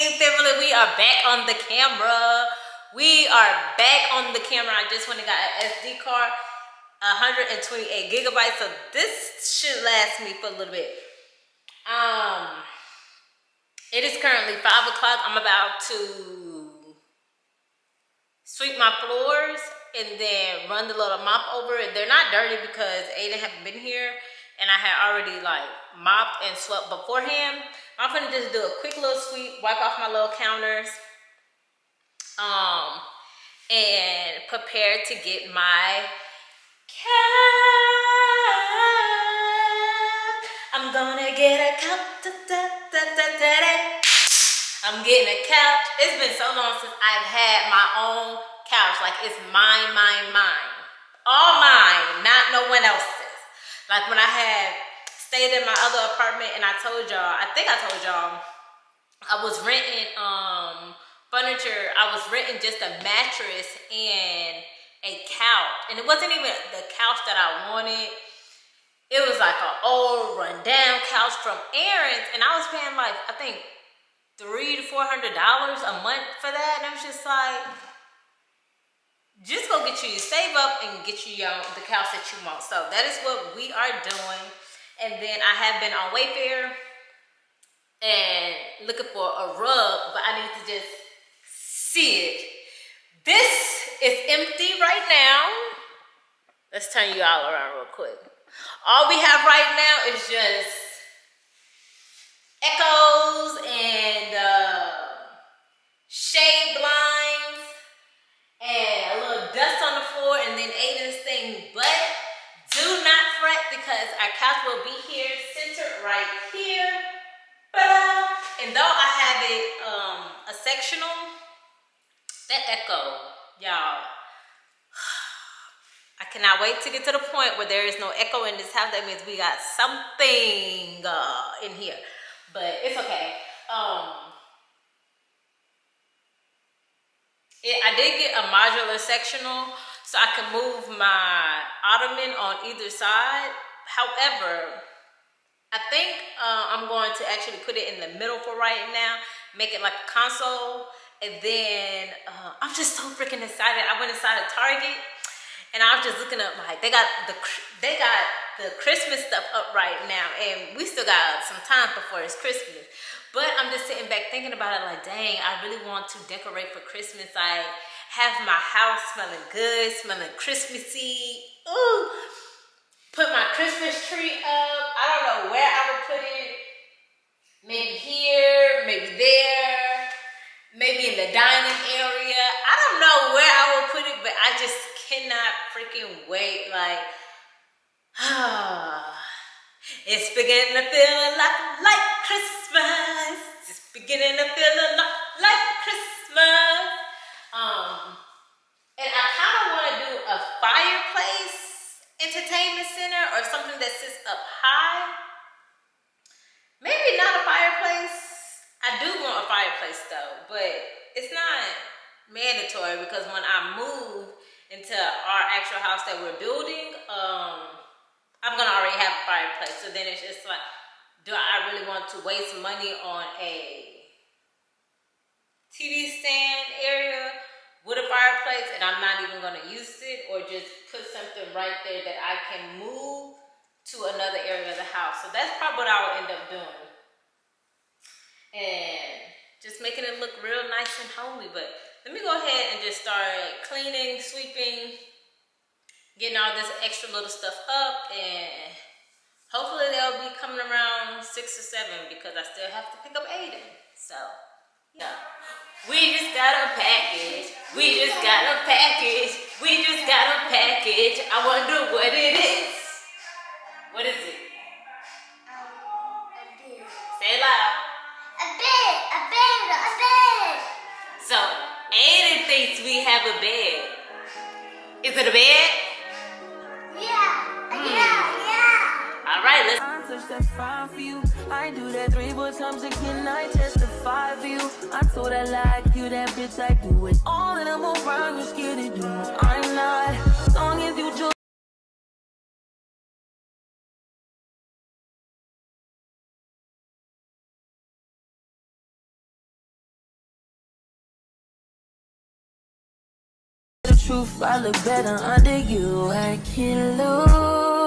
Family, we are back on the camera. We are back on the camera. I just went and got an SD card, 128 gigabytes. So this should last me for a little bit. Um, it is currently five o'clock. I'm about to sweep my floors and then run the little mop over it. They're not dirty because Aiden haven't been here and I had already like mopped and swept beforehand. I'm gonna just do a quick little sweep, wipe off my little counters, um, and prepare to get my couch. I'm gonna get a couch. Da, da, da, I'm getting a couch. It's been so long since I've had my own couch. Like it's mine, mine, mine. All mine, not no one else's. Like when I had stayed in my other apartment and I told y'all, I think I told y'all, I was renting um furniture. I was renting just a mattress and a couch. And it wasn't even the couch that I wanted. It was like an old rundown couch from Aaron's. And I was paying like, I think three to four hundred dollars a month for that. And I was just like, just go get you, save up and get you your, the couch that you want. So that is what we are doing. And then I have been on Wayfair and looking for a rug, but I need to just see it. This is empty right now. Let's turn you all around real quick. All we have right now is just echoes and uh, shade blinds because our couch will be here, centered right here. And though I have it um, a sectional, that echo, y'all, I cannot wait to get to the point where there is no echo in this house. That means we got something uh, in here, but it's okay. Um, It, I did get a modular sectional so I can move my ottoman on either side. However, I think uh, I'm going to actually put it in the middle for right now, make it like a console, and then uh, I'm just so freaking excited. I went inside of Target and I was just looking up like they got the they got the Christmas stuff up right now, and we still got some time before it's Christmas. But I'm just sitting back thinking about it like, dang, I really want to decorate for Christmas. I have my house smelling good, smelling Christmassy. Ooh, put my Christmas tree up. I don't know where I would put it. Maybe here, maybe there, maybe in the dining area. I don't know where I would put it, but I just cannot freaking wait. Like, ah. It's beginning to feel like, like Christmas. It's beginning to feel a lot like Christmas. Um, and I kind of want to do a fireplace entertainment center or something that sits up high. Maybe not a fireplace. I do want a fireplace though, but it's not mandatory because when I move into our actual house that we're building, um, I'm gonna already have a fireplace. So then it's just like, do I really want to waste money on a TV stand area with a fireplace and I'm not even gonna use it or just put something right there that I can move to another area of the house. So that's probably what I will end up doing. And just making it look real nice and homey. But let me go ahead and just start cleaning, sweeping, getting all this extra little stuff up and hopefully they'll be coming around six or seven because I still have to pick up Aiden. So, yeah. We just got a package. We just got a package. We just got a package. I wonder what it is. What is it? Say it loud. A bed, a bed, a bed. So, Aiden thinks we have a bed. Is it a bed? Yeah. Hmm. Yeah. Yeah. All right, let's. Touch that fine for you. I do that three, four times again. I testify five you. I told her like you, that bitch, I do it all, and I'm around you, scared to do. I'm not. As long as you just. The truth, I look better under you. I can't lose.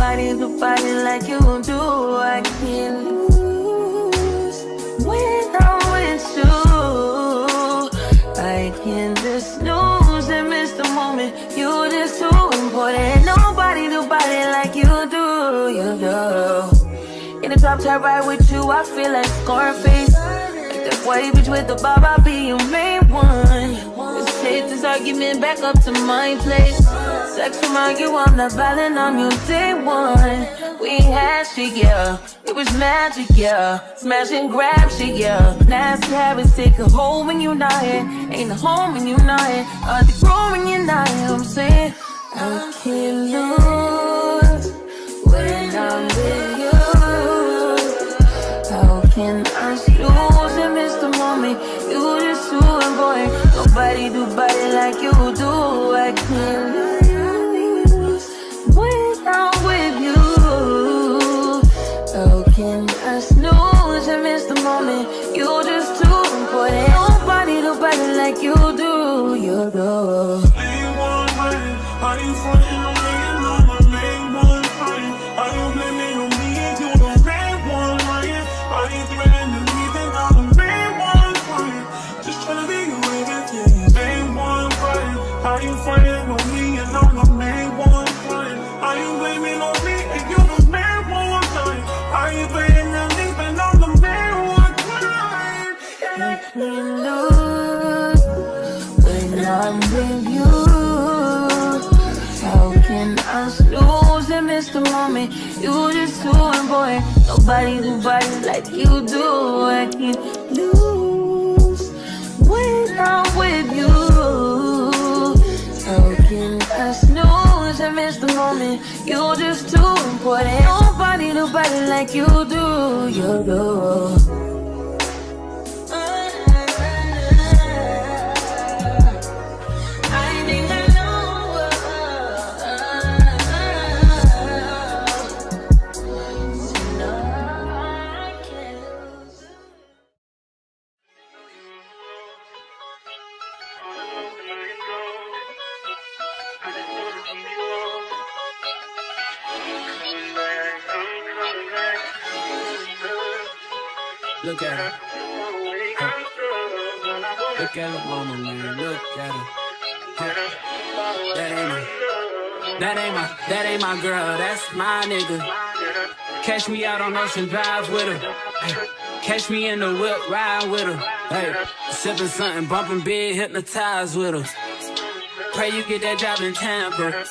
Important. Nobody, nobody like you do. I can't lose when I'm with you. I can just snooze and miss the moment. You're just too important. Nobody, nobody like you do. You do. In the top top ride with you, I feel like Scarface. Like that white bitch with the bob, I'll be your main one. Let's take this argument back up to my place. Sex remind you I'm not violent, I'm your day one. We had shit, yeah. It was magic, yeah. Smash and grab shit, yeah. Nasty habits take a hold when you're not here. Ain't a home when you're not here. Are they grow when you're not here? I'm saying I can't lose when I'm with you. How can I lose and miss the moment? You just too important. Nobody do body like you do. I can't you. frontin' on Look at her. Look at her mama, man. Look at her. That ain't my, that ain't my, that ain't my girl. That's my nigga. Catch me out on Ocean Drive with her. Catch me in the whip, ride with her. Hey, sipping something, bumping big, hypnotized with her. Pray you get that job in Tampa.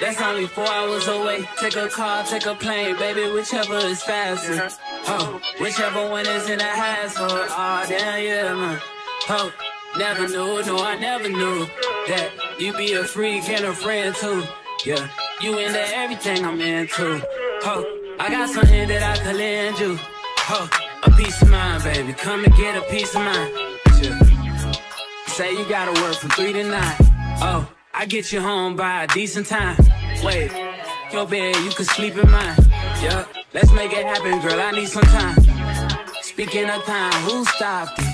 That's only four hours away. Take a car, take a plane, baby, whichever is faster. Oh, whichever one is in the hassle. Oh, damn, yeah, man. Oh, never knew, no, I never knew that you be a freak and a friend too. Yeah, you into everything I'm into. Oh, I got something that I could lend you. Oh, a piece of mind, baby. Come and get a piece of mind. Yeah. Say you gotta work from three to nine. Oh, I get you home by a decent time. Wait, your bed, you can sleep in mine. Yeah, let's make it happen, girl. I need some time. Speaking of time, who stopped it?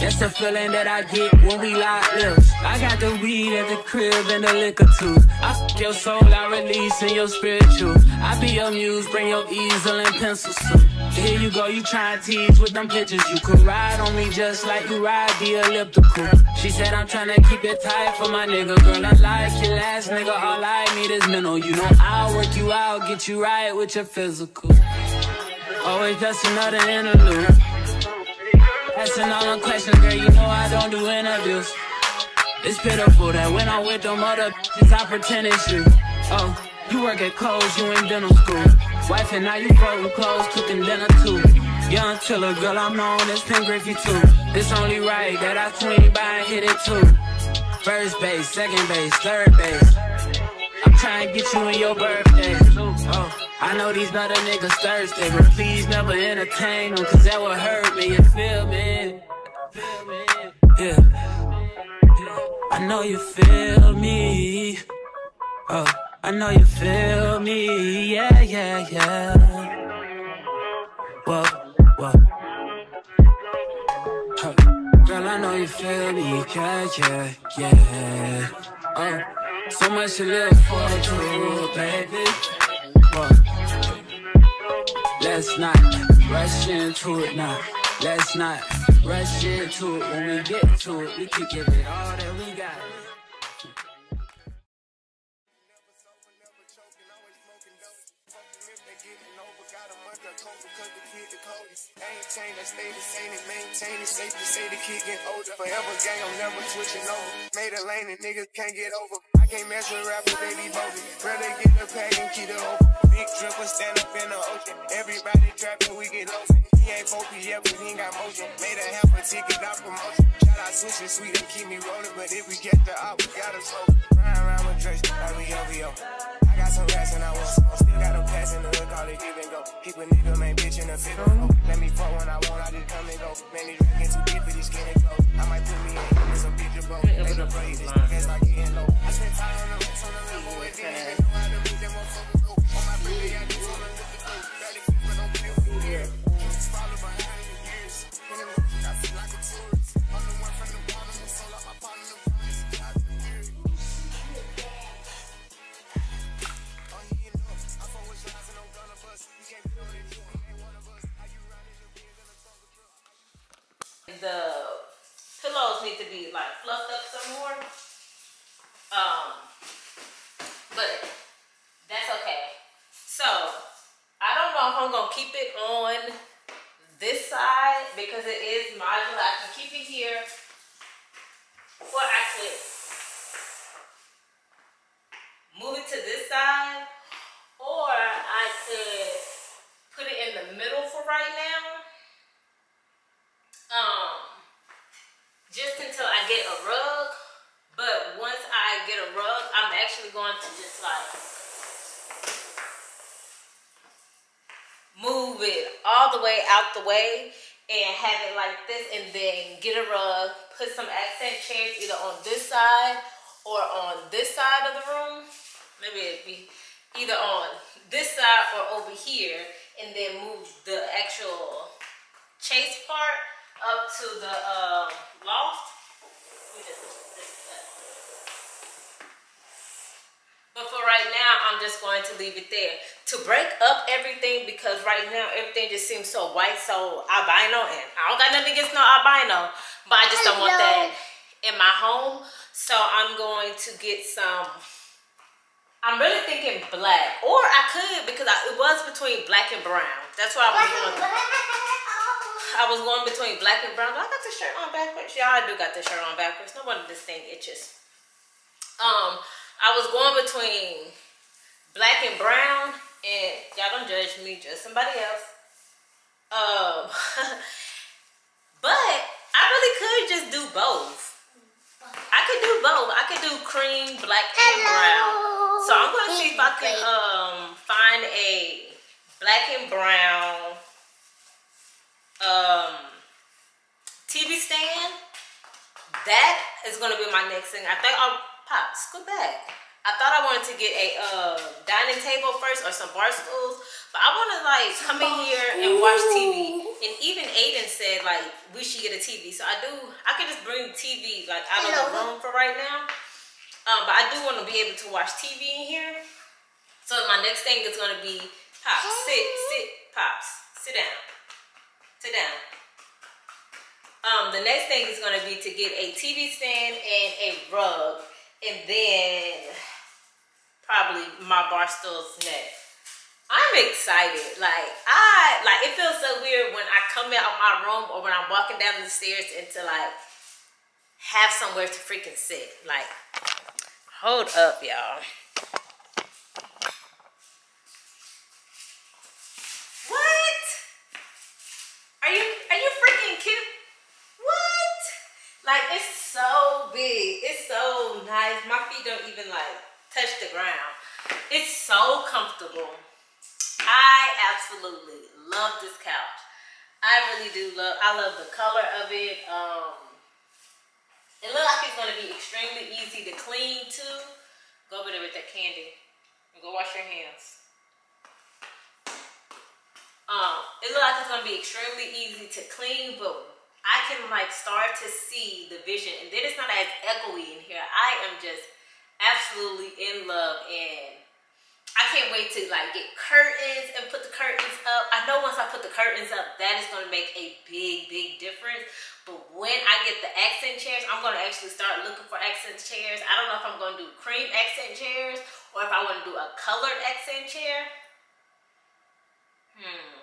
That's the feeling that I get when we lock lips. I got the weed at the crib and the liquor too. I fuck your soul, I release in your spiritual. I be your muse, bring your easel and pencils. Here you go, you try and tease with them pictures. You could ride on me just like you ride the elliptical. She said I'm trying to keep it tight for my nigga. Girl, I like your last nigga, all I need is mental. You know I'll work you out, get you right with your physical. Always just another interlude. Asking all them questions, girl, you know I don't do interviews. It's pitiful that when I'm with them other bitches, I pretend it's you. Oh, you work at Kohl's, you in dental school. Wife and now you folding clothes, cooking dinner too. Young chiller, girl, I'm known as Pink Griffey too. It's only right that I swing by and hit it too. First base, second base, third base. I'm trying to get you in your birthday. Oh, I know these other niggas thirsty, but please never entertain them, cause that would hurt me, you feel me? Yeah. I know you feel me. Oh, I know you feel me. Yeah, yeah, yeah. whoa, whoa. Girl, I know you feel me, yeah, yeah, yeah. Oh, so much to live for, too, baby. Whoa. Let's not rush into it now. Let's not rush into it. When we get to it, we can give it all that we got. Ain't changed, I stay the same and maintain it. Safe to say the kid get older. Forever gang, I'm never switching over. Made a lane and niggas can't get over. I can't mess with rappers, they be. Rather get the pack and keep it open. Big dripper stand up in the ocean. Everybody trapping, we get lost. He ain't focused yet, but he ain't got motion. Made a half a ticket, not promotion. Shout out Sushi Sweet and keep me rolling. But if we get the op, we gotta smoke. Around like we OVO. I got some rats and I some. Still got a pass in the hood, call it give and go. Keep a nigga, man, bitch in the fit. Let me fuck when I want, I just come and go. Man, these rats too deep for these skinny clothes. I might put me in with some picture, bro. They the praise, this niggas like getting low. I spent time on the rats on the level with them. They know how to beat them motherfuckers go. On my birthday, I just wanna the pillows need to be like fluffed up some more. Um, but that's okay. So I don't know if I'm gonna keep it on this side because it is modular. I can keep it here, or I could move it to this side, or I could put it in the middle for right now um just until I get a rug. But once I get a rug, I'm actually going to just like move it all the way out the way and have it like this and then get a rug, put some accent chairs either on this side or on this side of the room. Maybe it'd be either on this side or over here and then move the actual chase part up to the um, loft. Let me just fix that. But for right now, I'm just going to leave it there. To break up everything, because right now everything just seems so white, so albino, and I don't got nothing against no albino, but I just don't want that in my home. So I'm going to get some, I'm really thinking black, or I could, because I, it was between black and brown. That's what I was going I was going between black and brown. Do I got the shirt on backwards? Yeah, I do got the shirt on backwards. No wonder this thing itches. Um, I was going between black and brown, and y'all don't judge me, just somebody else. Um, but I really could just do both. I could do both. I could do cream, black, and brown. So I'm gonna see if I can um find a black and brown um TV stand. That is gonna be my next thing. I think I'll pop, scoot back. I thought I wanted to get a uh, dining table first or some bar stools, but I want to like come in here and watch TV. And even Aiden said like we should get a TV, so I do. I could just bring the TV like out of the room for right now. Um, but I do want to be able to watch TV in here. So my next thing is gonna be pops, sit, sit, pops, sit down, sit down. Um, the next thing is gonna be to get a TV stand and a rug, and then probably my bar stools next. I'm excited. Like I like it feels so weird when I come out of my room or when I'm walking down the stairs and to like have somewhere to freaking sit. Like, hold up, y'all. What? Are you are you? Like it's so big. It's so nice. My feet don't even like touch the ground. It's so comfortable. I absolutely love this couch. I really do love I love the color of it. Um it looks like it's gonna be extremely easy to clean too. Go over there with that candy and go wash your hands. Um, it looks like it's gonna be extremely easy to clean, but I can like start to see the vision, and then it's not as echoey in here. I am just absolutely in love, and I can't wait to like get curtains and put the curtains up. I know once I put the curtains up, that is gonna make a big, big difference. But when I get the accent chairs, I'm gonna actually start looking for accent chairs. I don't know if I'm gonna do cream accent chairs or if I wanna do a colored accent chair. Hmm.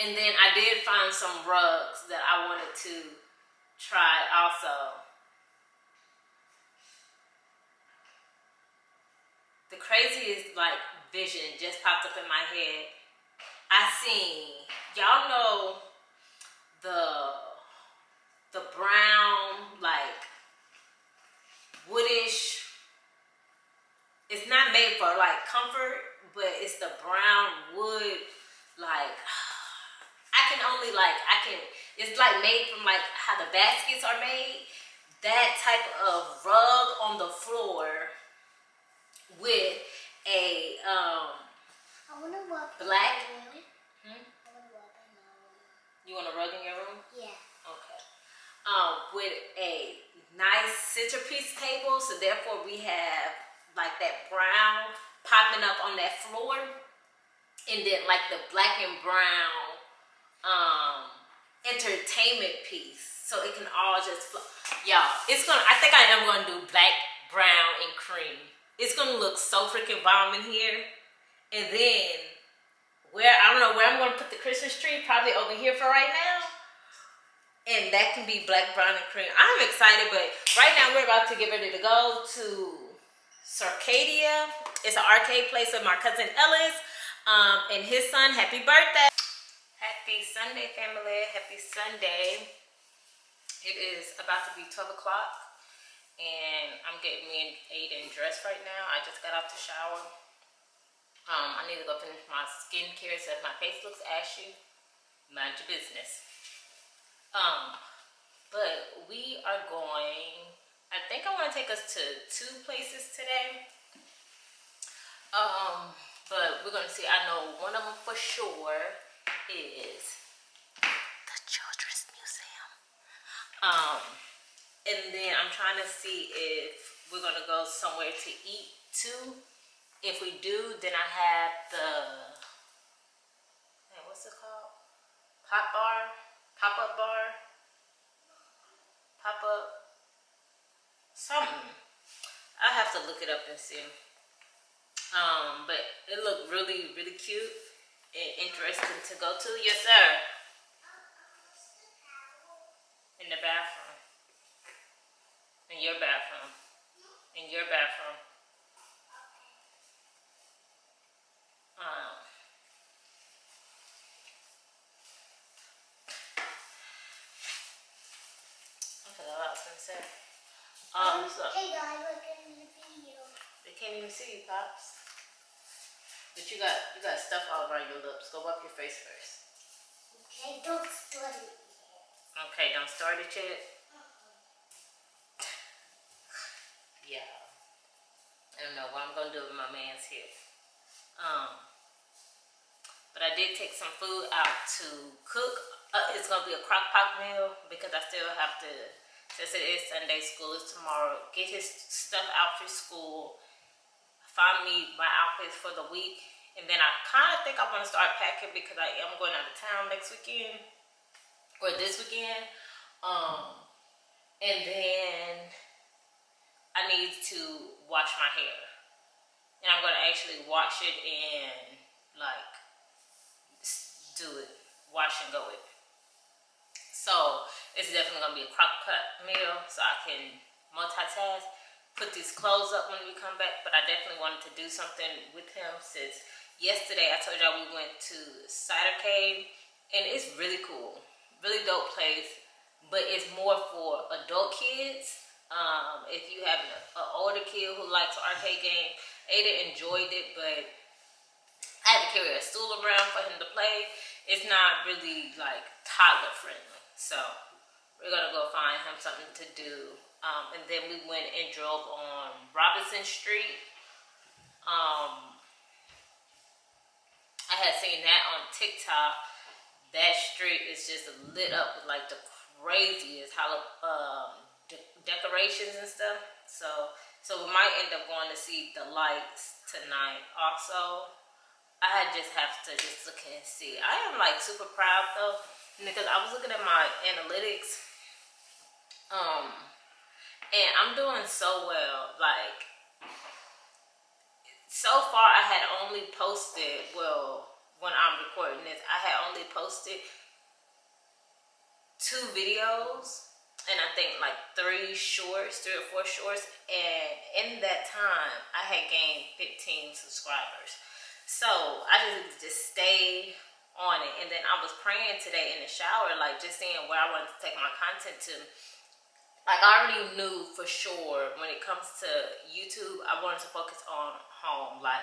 And then I did find some rugs that I wanted to try also. The craziest like vision just popped up in my head. I seen y'all know the the brown like woodish. It's not made for like comfort, but it's the brown wood like can only like I can it's like made from like how the baskets are made. That type of rug on the floor with a um I wanna walk Black? Hmm? I wanna walk in my room. you want a rug in your room? Yeah. Okay. Um, with a nice centerpiece table, so therefore we have like that brown popping up on that floor, and then like the black and brown um entertainment piece, so it can all just flow. Y'all, it's gonna. I think I am gonna do black, brown, and cream. It's gonna look so freaking bomb in here, and then where I don't know where I'm gonna put the Christmas tree. Probably over here for right now and that can be black, brown, and cream. I'm excited, but right now we're about to get ready to go to Cidercade. It's an arcade place with my cousin Ellis um, and his son. Happy birthday! Happy Sunday, family. Happy Sunday. It is about to be 12 o'clock, and I'm getting me and Aiden dressed right now. I just got out the shower. Um, I need to go finish my skincare so if my face looks ashy, mind your business. Um, but we are going. I think I want to take us to two places today. Um, but we're gonna see. I know one of them for sure is the Children's Museum. Um, and then I'm trying to see if we're gonna go somewhere to eat too. If we do, then I have the. What's it called? Pop bar, pop up bar, pop up, something. I have to look it up and see. Um, but it looked really, really cute interesting to go to. Yes, sir. In the bathroom. In your bathroom. In your bathroom. Um. I forgot what I was gonna say. Um, so Hey guys, look at the video. they can't even see you, pops. But you got you got stuff all around your lips. Go wipe your face first. Okay, don't study. Okay, don't start it yet. Yeah. I don't know what I'm gonna do with my man's hair. Um, but I did take some food out to cook. Uh, it's gonna be a crock pot meal because I still have to. Since it is Sunday, school is tomorrow. Get his stuff out for school. Find me my outfits for the week, and then I kind of think I want to start packing because I am going out of town next weekend or this weekend. Um, and then I need to wash my hair. And I'm gonna actually wash it and like do it, wash and go it. So it's definitely gonna be a crock pot meal so I can multitask. Put these clothes up when we come back, but I definitely wanted to do something with him since yesterday I told y'all we went to Cidercade and it's really cool. Really dope place, but it's more for adult kids. Um, if you have an, older kid who likes arcade games, Ada enjoyed it, but I had to carry a stool around for him to play. It's not really like toddler friendly. So we're gonna go find him something to do. Um, and then we went and drove on Robinson Street. Um, I had seen that on TikTok that street is just lit up with like the craziest um, de- decorations and stuff. So, so we might end up going to see the lights tonight. Also, I just have to just look and see. I am like super proud though because I was looking at my analytics. Um, and I'm doing so well. Like so far, I had only posted well when I'm recording this, I had only posted two videos and I think like three shorts, three or four shorts. And in that time, I had gained 15 subscribers. So I just, just stayed on it. And then I was praying today in the shower, like just seeing where I wanted to take my content to. Like I already knew for sure when it comes to YouTube, I wanted to focus on home. Like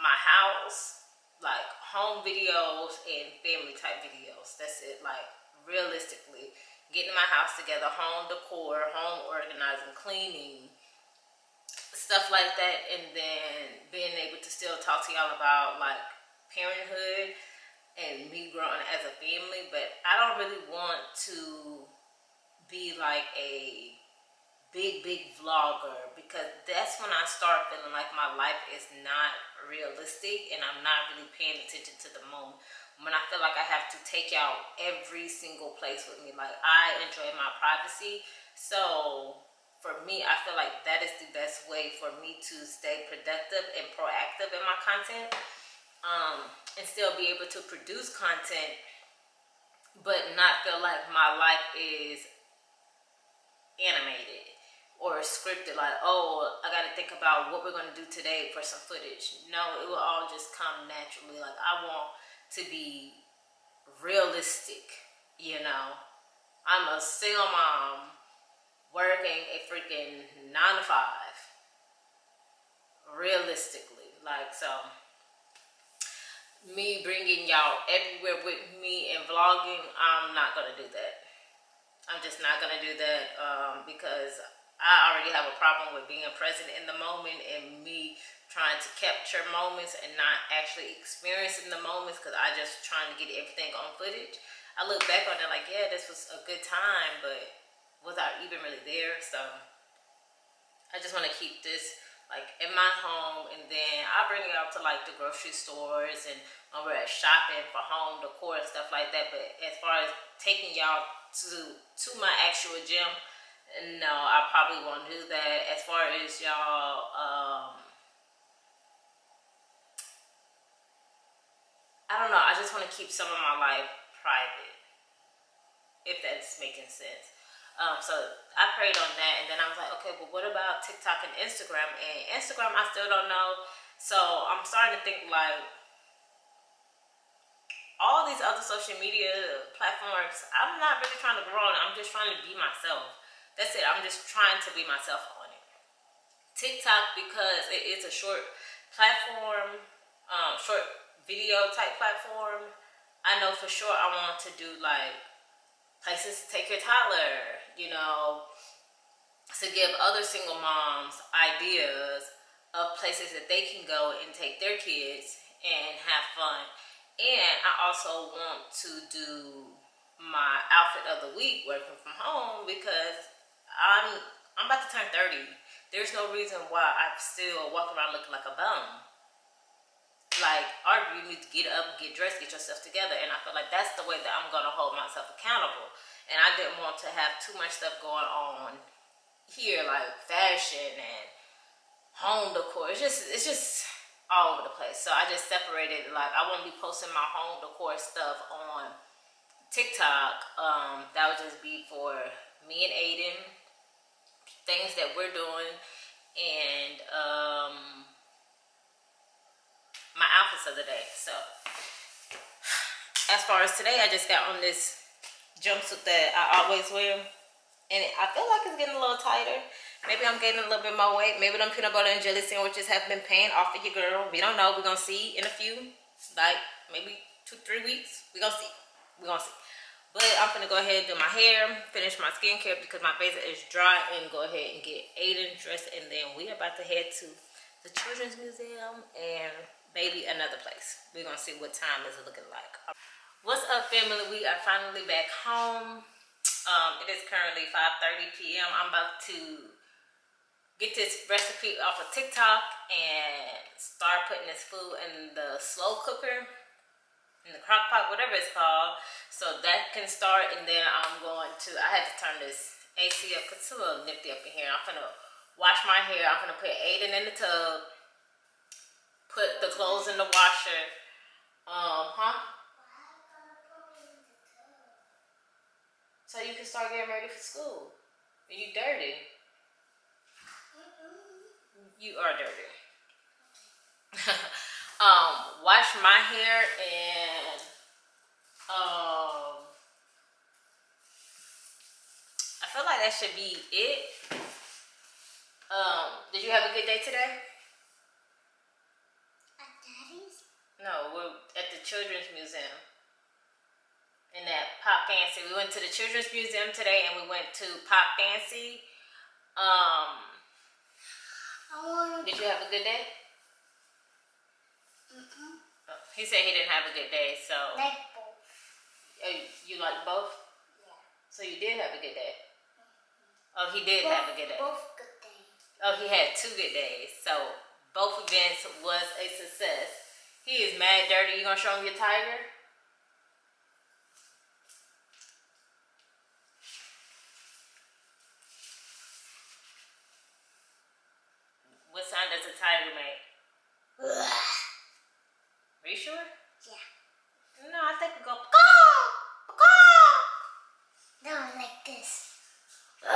my house, like home videos and family type videos. That's it. Like realistically, getting my house together, home decor, home organizing, cleaning, stuff like that, and then being able to still talk to y'all about like parenthood and me growing as a family. But I don't really want to be like a big, big vlogger because that's when I start feeling like my life is not realistic and I'm not really paying attention to the moment. When I feel like I have to take out every single place with me. Like I enjoy my privacy. So for me, I feel like that is the best way for me to stay productive and proactive in my content. Um, and still be able to produce content but not feel like my life is animated or scripted like oh i gotta think about what we're gonna do today for some footage. No it will all just come naturally. Like i want to be realistic you know? I'm a single mom working a freaking nine to five realistically. Like so me bringing y'all everywhere with me and vlogging i'm not gonna do that i'm just not gonna do that um, because I already have a problem with being present in the moment and me trying to capture moments and not actually experiencing the moments because I just trying to get everything on footage. I look back on it like, yeah, this was a good time, but was I even really there? So I just want to keep this like in my home and then I bring it out to like the grocery stores and when we're at shopping for home decor and stuff like that. But as far as taking y'all to to my actual gym, no, I probably won't do that. As far as y'all, um, I don't know. I just want to keep some of my life private, if that's making sense. Um, so I prayed on that, and then I was like, okay, but what about TikTok and Instagram? And Instagram, I still don't know. So I'm starting to think like all these other social media platforms. I'm not really trying to grow on. I'm just trying to be myself. That's it. I'm just trying to be myself on it. TikTok because it is a short platform, um, short video type platform. I know for sure I want to do like places to take your toddler, you know, to give other single moms ideas of places that they can go and take their kids and have fun. And I also want to do my outfit of the week working from home because I'm I'm about to turn 30. There's no reason why I'm still walk around looking like a bum. Like, our you need to get up, get dressed, get yourself together. And I feel like that's the way that I'm gonna hold myself accountable. And I didn't want to have too much stuff going on here, like fashion and home decor. It's just it's just all over the place. So I just separated like I won't be posting my home decor stuff on TikTok. Um, that would just be for me and Aiden things that we're doing and um, my outfits of the day. So as far as today, I just got on this jumpsuit that I always wear. And I feel like it's getting a little tighter. Maybe I'm gaining a little bit more weight. Maybe them peanut butter and jelly sandwiches have been paying off for your girl. We don't know. We're going to see in a few, like maybe two, three weeks. We're going to see. We're going to see. But I'm gonna go ahead and do my hair, finish my skincare because my face is dry, and go ahead and get Aiden dressed. And then we are about to head to the Children's Museum and maybe another place. We're gonna see what time is looking like. What's up, family? We are finally back home. Um, it is currently 5:30 p.m. I'm about to get this recipe off of TikTok and start putting this food in the slow cooker, in the crock pot, whatever it's called. So that can start, and then I'm going to. I had to turn this AC up because it's a little nifty up in here. I'm gonna wash my hair. I'm gonna put Aiden in the tub. Put the clothes in the washer. Um, huh? So you can start getting ready for school. And you dirty. You are dirty. um, wash my hair and um I feel like that should be it. Um, did you have a good day today? At daddy's? No, we're at the Children's Museum. In that Pop Fancy. We went to the Children's Museum today and we went to Pop Fancy. Um, did you have a good day? mm-mm. Oh, he said he didn't have a good day, so like both. oh, you like both? Yeah. So you did have a good day. Oh, he did have a good day. Both good days. Oh, he had two good days. So both events was a success. He is mad dirty. You gonna show him your tiger? Does a tiger mate. Are you sure? Yeah. No, I think we go. No, like this.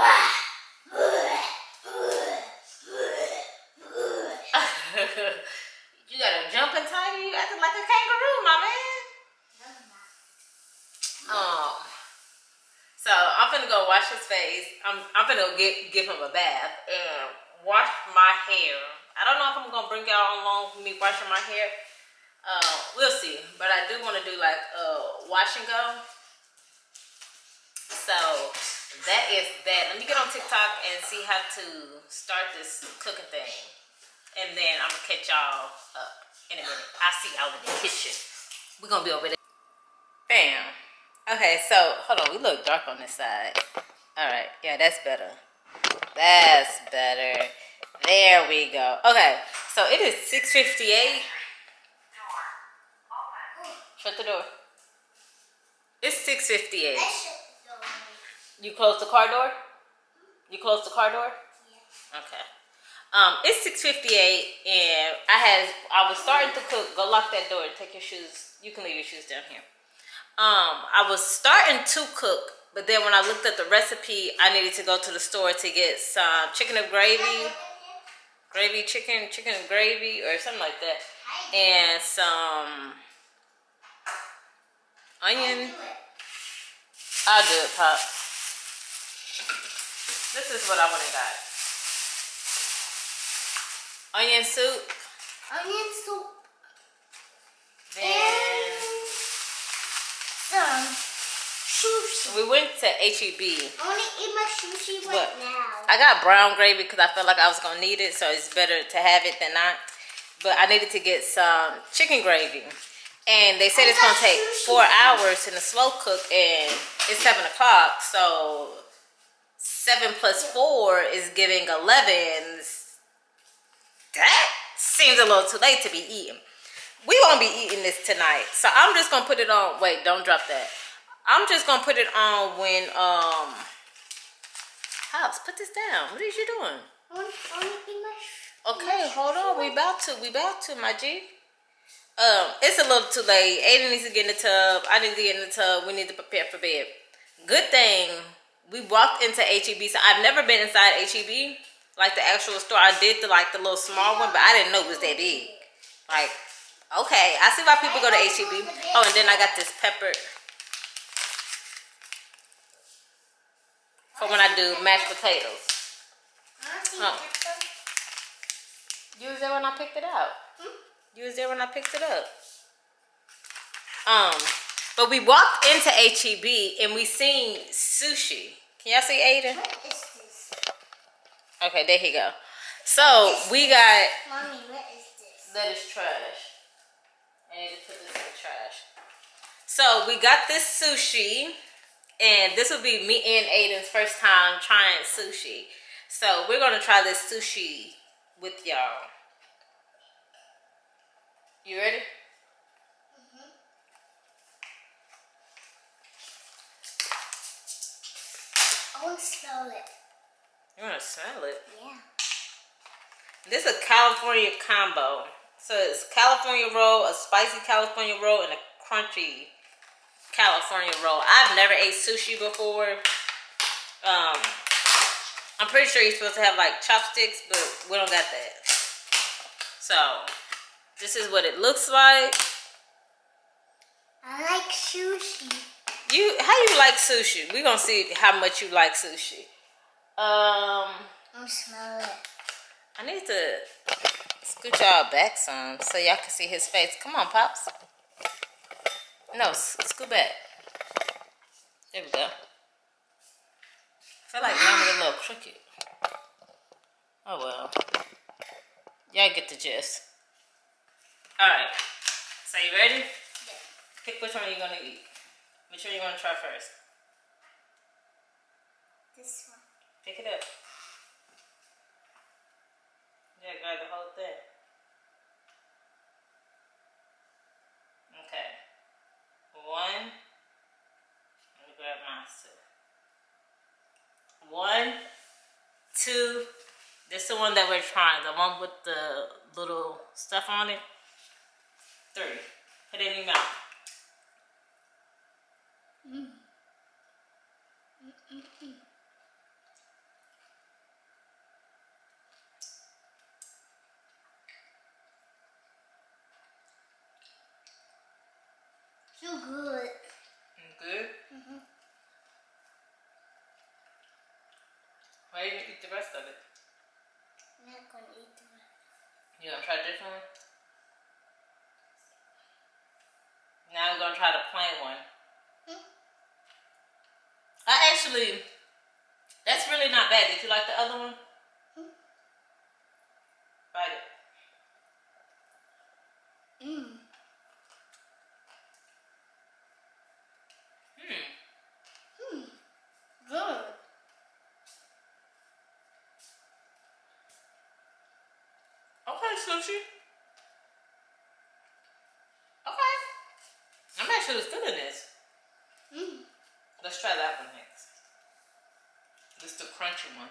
you got a jumping tiger? You acting like a kangaroo, my man. No. Um, so I'm gonna go wash his face. I'm I'm finna get give him a bath and wash my hair. I I'm gonna bring y'all along with me washing my hair. Uh, we'll see. But I do want to do like a wash and go. So that is that. Let me get on TikTok and see how to start this cooking thing, and then I'm gonna catch y'all up in a minute. I'll see y'all in the kitchen. We're gonna be over there. Bam. Okay, so hold on. We look dark on this side. All right. Yeah, that's better. That's better. There we go. Okay, so it is 6:58. Shut the door. It's 6:58. I shut the door. You close the car door? You close the car door? Yeah. Okay. Um, it's 6:58 and I had I was starting to cook. Go lock that door and take your shoes. You can leave your shoes down here. Um, I was starting to cook, but then when I looked at the recipe, I needed to go to the store to get some chicken and gravy, gravy chicken, chicken and gravy, or something like that, and some onion. I'll do it, Pop. This is what I went and got. Onion soup, Onion soup then some sushi. we went to HEB. I want to eat my sushi right now. I got brown gravy because I felt like I was gonna need it, so it's better to have it than not. But I needed to get some chicken gravy, and they said it's gonna take four hours in the slow cook, and it's seven o'clock. So seven plus four is giving eleven. That seems a little too late to be eating. We won't be eating this tonight, so I'm just gonna put it on. Wait, don't drop that. I'm just gonna put it on when um. House, put this down. What is you doing? I want, I want to eat my sh- Okay, hold on. We about to. We about to, my G. Um, it's a little too late. Aiden needs to get in the tub. I need to get in the tub. We need to prepare for bed. Good thing we walked into HEB. So I've never been inside HEB, like the actual store. I did the like the little small one, but I didn't know it was that big. Like, okay, I see why people go to HEB. Oh, and then I got this pepper for when I do mashed potatoes. I want to eat Huh. You was there when I picked it up. Hmm? You was there when I picked it up. Um, but we walked into HEB and we seen sushi. Can y'all see Aiden? What is this? Okay, there he go. So we got Mommy, what is this? that is trash. I need to put this in the trash. So we got this sushi, and this will be me and Aiden's first time trying sushi. So we're gonna try this sushi with y'all. You ready? Mhm. I want to smell it. You wanna smell it? Yeah. This is a California combo. So it's California roll, a spicy California roll, and a crunchy California roll. I've never ate sushi before. Um, I'm pretty sure you're supposed to have like chopsticks, but we don't got that. So this is what it looks like. I like sushi. You how you like sushi? We're gonna see how much you like sushi. Um I want to smell it. I need to scoot y'all back some so y'all can see his face. Come on, Pops. No, s- scoot back. There we go. I feel like mine was a little crooked. Oh well. Y'all get the gist. Alright. So you ready? Pick which one you're gonna eat. Which one you wanna try first? This one. Pick it up. Yeah, grab the whole thing. Okay. One. Let me grab too. One, two. This is the one that we're trying. The one with the little stuff on it. Three. Put it in your mouth. Mm-hmm. So good. Good? Why didn't you eat the rest of it? I'm not gonna eat the rest. You gonna try different one? Now we're gonna try the plain one. Hmm? I actually, that's really not bad. Did you like the other one? Hmm? Bite it. Mmm. Hmm. Good. Okay, sushi. Okay. I'm actually feeling this. Mmm. Let's try that one next. This is the crunchy one.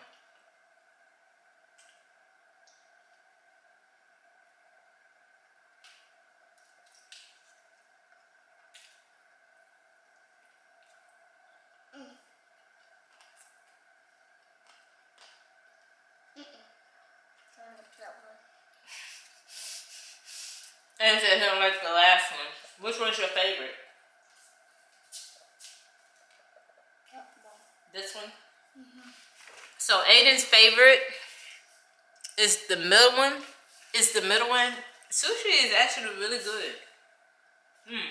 I like that one. And said he don't like the last one. Which one's your favorite? That one. This one? So Aiden's favorite is the middle one. Is the middle one. Sushi is actually really good. Hmm.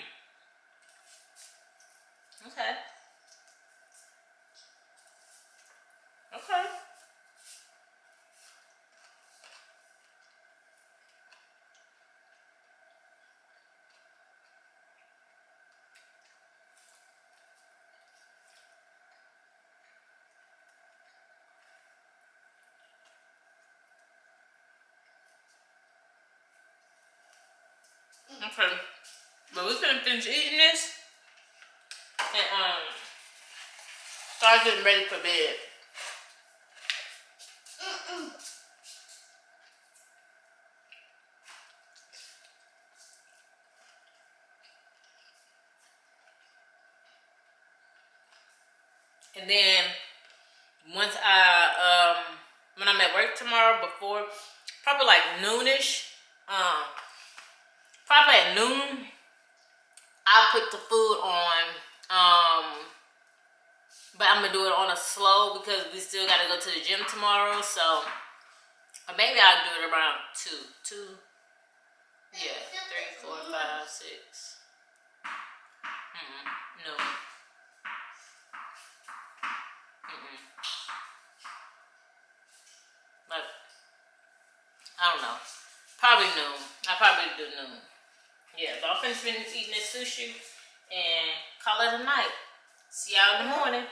Okay. Okay. But we're gonna finish eating this and um start getting ready for bed. And then once I um when I'm at work tomorrow before probably like noonish, um probably at noon, I'll put the food on. Um, but I'm gonna do it on a slow because we still gotta go to the gym tomorrow. So maybe I'll do it around two, two, yeah, three, four, five, six. No. But I don't know. Probably noon. I probably do noon. Yeah, but I'm finna finish eating this sushi and call it a night. See y'all in the morning.